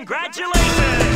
Congratulations!